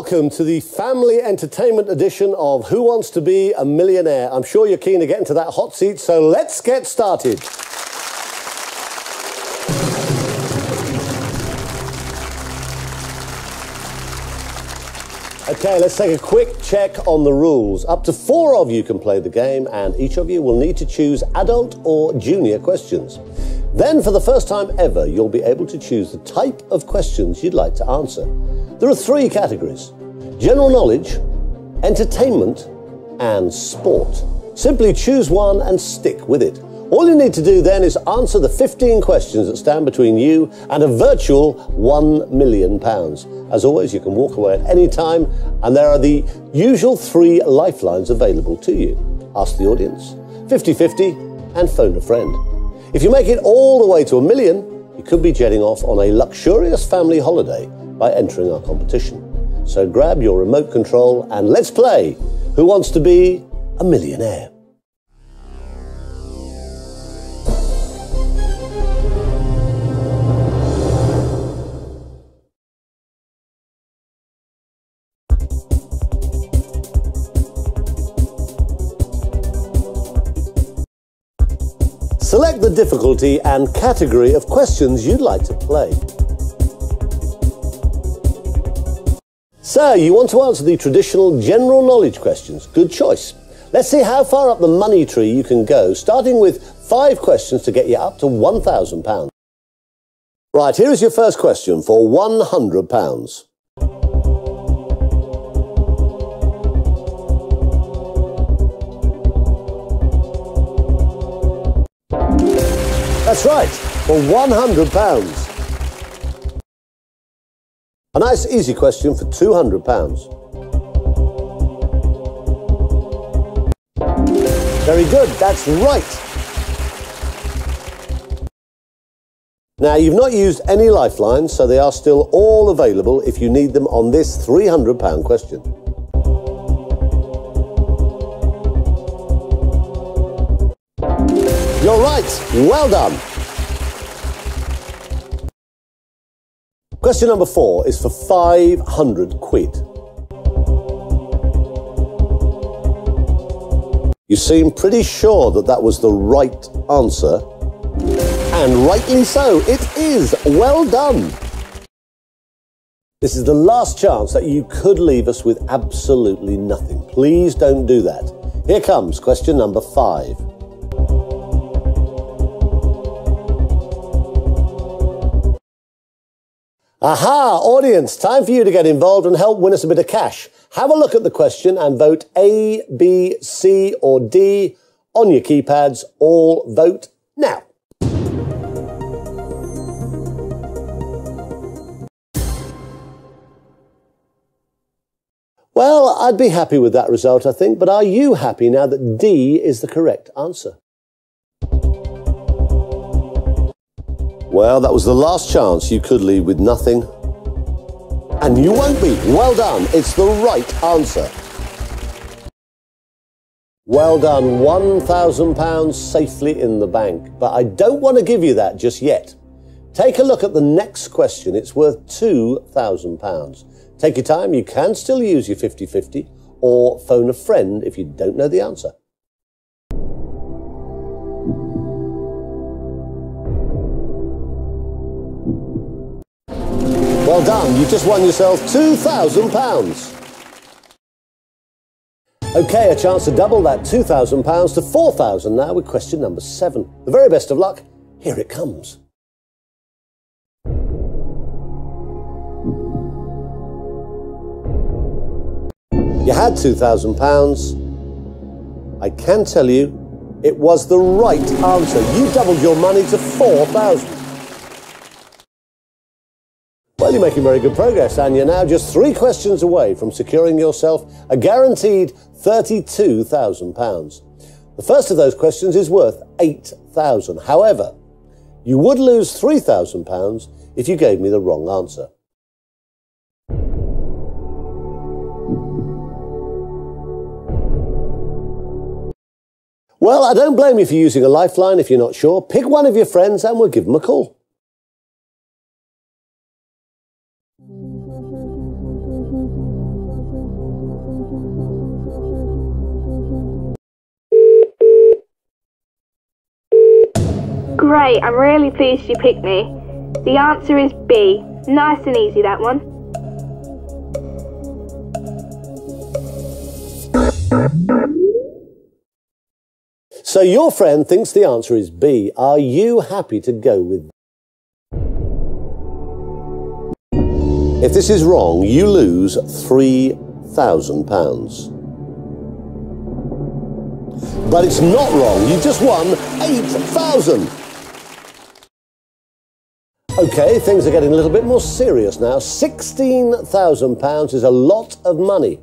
welcome to the family entertainment edition of Who Wants to Be a Millionaire. I'm sure you're keen to get into that hot seat, so let's get started. Okay, let's take a quick check on the rules. Up to four of you can play the game, and each of you will need to choose adult or junior questions. Then, for the first time ever, you'll be able to choose the type of questions you'd like to answer. There are three categories general knowledge, entertainment, and sport. Simply choose one and stick with it. All you need to do then is answer the 15 questions that stand between you and a virtual £1 million. As always, you can walk away at any time, and there are the usual three lifelines available to you ask the audience, 50 50, and phone a friend. If you make it all the way to a million, you could be jetting off on a luxurious family holiday by entering our competition. So grab your remote control and let's play Who Wants to Be a Millionaire? Select the difficulty and category of questions you'd like to play. Sir, you want to answer the traditional general knowledge questions. Good choice. Let's see how far up the money tree you can go, starting with five questions to get you up to £1,000. Right, here is your first question for £100. That's right, for £100. A nice easy question for £200. Very good, that's right. Now, you've not used any lifelines, so they are still all available if you need them on this £300 question. You're right. Well done. Question number four is for 500 quid. You seem pretty sure that that was the right answer. And rightly so, it is. Well done. This is the last chance that you could leave us with absolutely nothing. Please don't do that. Here comes question number five. Aha, audience, time for you to get involved and help win us a bit of cash. Have a look at the question and vote A, B, C, or D on your keypads. All vote now. Well, I'd be happy with that result, I think, but are you happy now that D is the correct answer? Well, that was the last chance you could leave with nothing. And you won't be. Well done. It's the right answer. Well done. £1,000 safely in the bank. But I don't want to give you that just yet. Take a look at the next question. It's worth £2,000. Take your time. You can still use your 50 50 or phone a friend if you don't know the answer. Well done, you've just won yourself £2,000. Okay, a chance to double that £2,000 to 4000 now with question number seven. The very best of luck, here it comes. You had £2,000. I can tell you, it was the right answer. You doubled your money to 4000 well, you're making very good progress, and you're now just three questions away from securing yourself a guaranteed £32,000. The first of those questions is worth £8,000. However, you would lose £3,000 if you gave me the wrong answer. Well, I don't blame you for using a lifeline if you're not sure. Pick one of your friends and we'll give them a call. I'm really pleased you picked me. The answer is B. Nice and easy, that one. So your friend thinks the answer is B. Are you happy to go with If this is wrong, you lose £3,000. But it's not wrong. You just won 8,000. Okay, things are getting a little bit more serious now. £16,000 is a lot of money.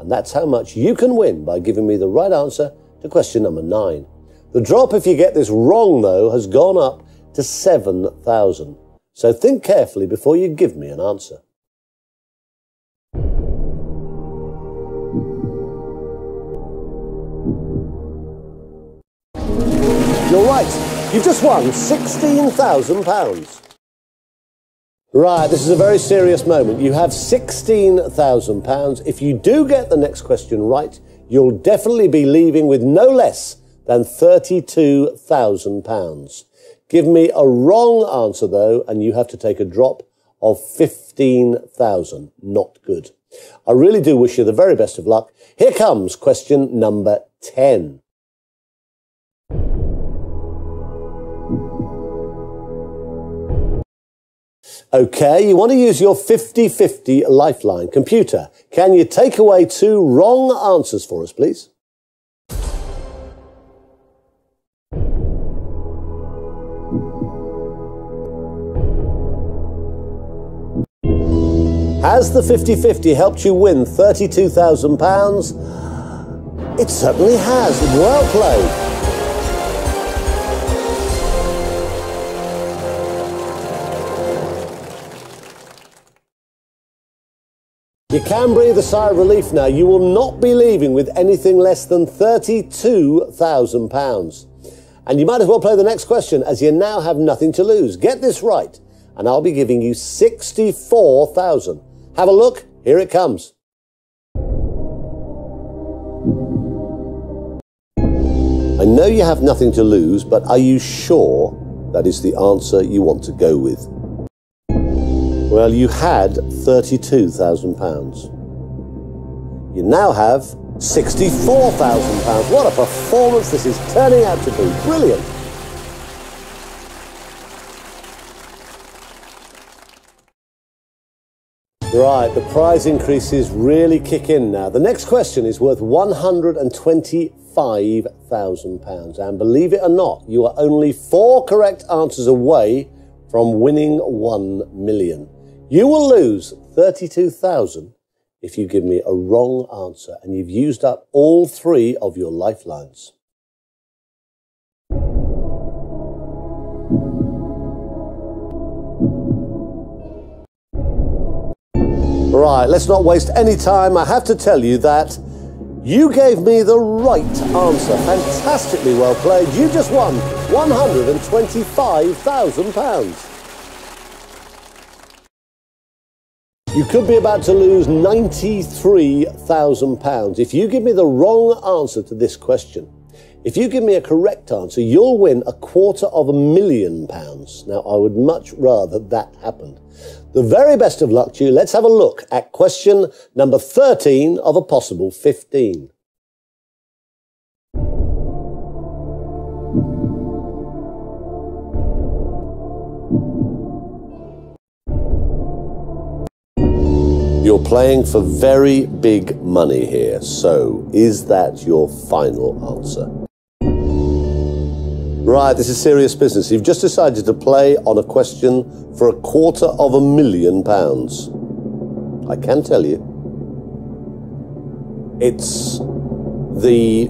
And that's how much you can win by giving me the right answer to question number nine. The drop, if you get this wrong, though, has gone up to 7,000. So think carefully before you give me an answer. You're right. You've just won £16,000. Right, this is a very serious moment. You have £16,000. If you do get the next question right, you'll definitely be leaving with no less than £32,000. Give me a wrong answer, though, and you have to take a drop of 15,000. Not good. I really do wish you the very best of luck. Here comes question number 10. Okay, you want to use your 50-50 lifeline. Computer, can you take away two wrong answers for us, please? Has the 50-50 helped you win £32,000? It certainly has. Well played. You can breathe a sigh of relief now. You will not be leaving with anything less than £32,000. And you might as well play the next question as you now have nothing to lose. Get this right, and I'll be giving you 64,000. Have a look. Here it comes. I know you have nothing to lose, but are you sure that is the answer you want to go with? Well, you had £32,000. You now have £64,000. What a performance this is turning out to be. Brilliant. Right, the prize increases really kick in now. The next question is worth £125,000. And believe it or not, you are only four correct answers away from winning one million. You will lose 32,000 if you give me a wrong answer and you've used up all three of your lifelines. Right, let's not waste any time. I have to tell you that you gave me the right answer. Fantastically well played. You just won £125,000. You could be about to lose £93,000 if you give me the wrong answer to this question. If you give me a correct answer, you'll win a quarter of a million pounds. Now, I would much rather that happened. The very best of luck to you. Let's have a look at question number 13 of a possible 15. You're playing for very big money here, so is that your final answer? Right, this is serious business. You've just decided to play on a question for a quarter of a million pounds. I can tell you. It's the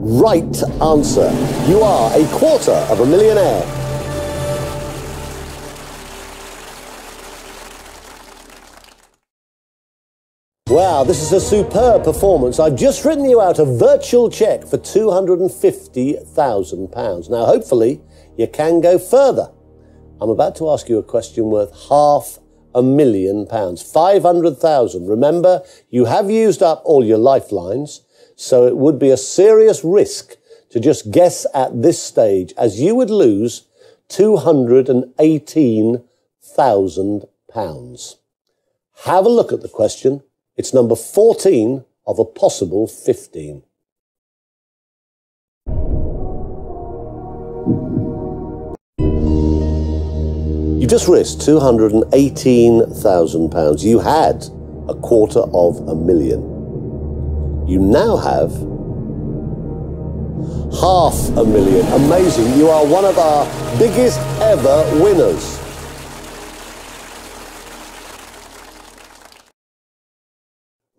right answer. You are a quarter of a millionaire. Wow, this is a superb performance. I've just written you out a virtual cheque for £250,000. Now, hopefully, you can go further. I'm about to ask you a question worth half a million pounds, 500,000. Remember, you have used up all your lifelines, so it would be a serious risk to just guess at this stage, as you would lose £218,000. Have a look at the question. It's number 14 of a possible 15. You just risked £218,000. You had a quarter of a million. You now have half a million. Amazing. You are one of our biggest ever winners.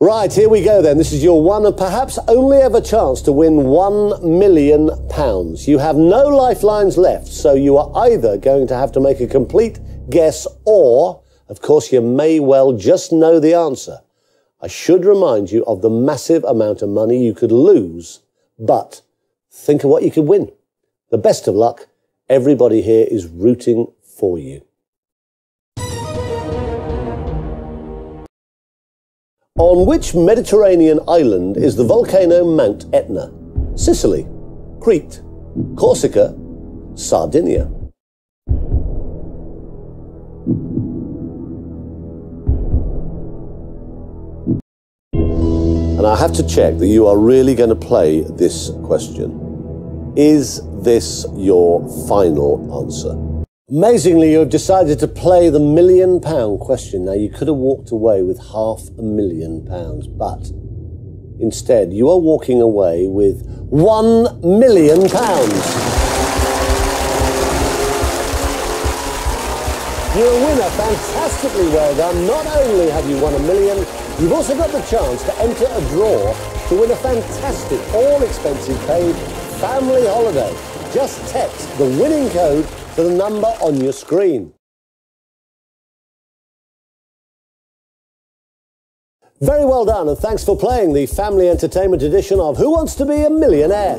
Right, here we go then. This is your one and perhaps only ever chance to win one million pounds. You have no lifelines left, so you are either going to have to make a complete guess or, of course, you may well just know the answer. I should remind you of the massive amount of money you could lose, but think of what you could win. The best of luck. Everybody here is rooting for you. On which Mediterranean island is the volcano Mount Etna? Sicily, Crete, Corsica, Sardinia. And I have to check that you are really going to play this question. Is this your final answer? Amazingly, you have decided to play the million pound question. Now, you could have walked away with half a million pounds, but instead, you are walking away with one million pounds. You're a winner. Fantastically well done. Not only have you won a million, you've also got the chance to enter a draw to win a fantastic, all expenses paid family holiday. Just text the winning code to the number on your screen. Very well done, and thanks for playing the family entertainment edition of Who Wants to Be a Millionaire?